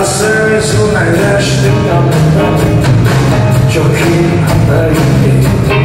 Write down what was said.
czasem sunę leśnym na Çok iyi haberim değil